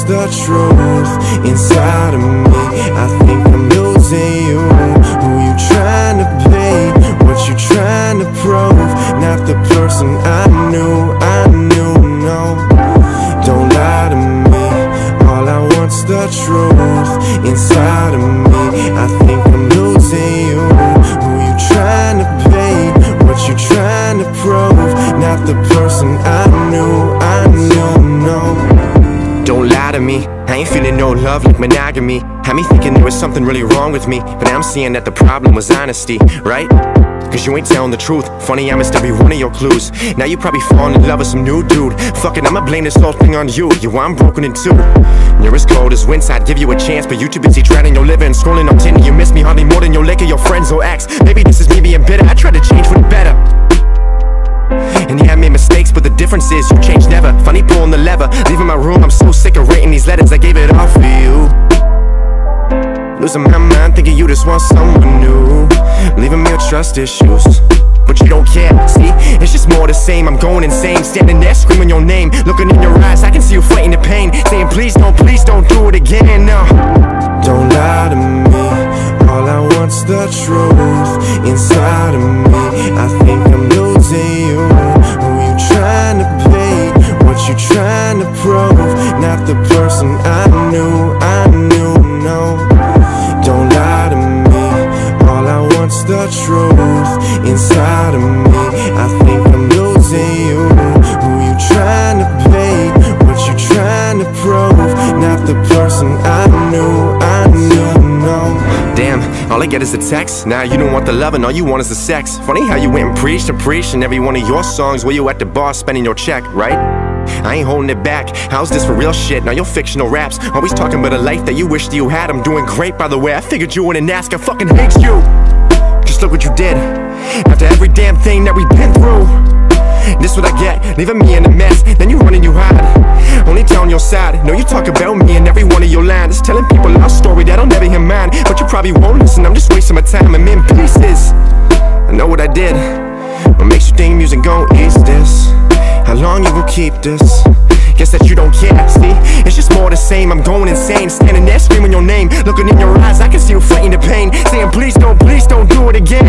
the truth inside of me I think I'm losing you Who you trying to be? What you trying to prove? Not the person I knew, I knew, no Don't lie to me All I want's the truth inside of me I think I'm losing you Who you trying to be? What you trying to prove? Not the person I ain't feeling no love like monogamy. Had me thinking there was something really wrong with me But I'm seeing that the problem was honesty, right? Cause you ain't telling the truth. Funny, I missed every one of your clues. Now you probably falling in love with some new dude. Fuck it, I'ma blame this whole thing on you. You, I'm broken in two. You're as cold as winds, I'd give you a chance But you too busy drowning your liver and scrolling on Tinder You miss me hardly more than your liquor, your friends or ex. Maybe this is me being bitter, I tried to change for the better. And yeah, I made mistakes, but the difference is you change Funny pulling the lever, leaving my room I'm so sick of writing these letters. I gave it all for you. Losing my mind, thinking you just want someone new. Leaving me with trust issues. But you don't care, see? It's just more the same, I'm going insane. Standing there screaming your name. Looking in your eyes, I can see you fighting the pain. Saying please don't, please don't do it again, no. Don't lie to me. All I want's the truth is a text? Now you don't want the love and all you want is the sex. Funny how you went and preached and preached In every one of your songs Where you at the bar spending your check, right? I ain't holding it back, how's this for real shit? Now you're fictional raps, always talking about a life that you wished you had. I'm doing great by the way, I figured you wouldn't ask. I fucking hate you. Just look what you did. After every damn thing that we've been through. This what I get, leaving me in a mess. Then you run and you hide Only telling your side. Know you talk about me in every one of your lines. Telling people our story that I'll never hear mine. But you probably won't listen. I'm just wasting my time I'm in pieces I know what I did. What makes you think music gon' ease this? How long you will keep this? Guess that you don't care, see? It's just more the same, I'm going insane. Standing there screaming your name. Looking in your eyes, I can see you fighting the pain. Saying please don't, please don't do it again,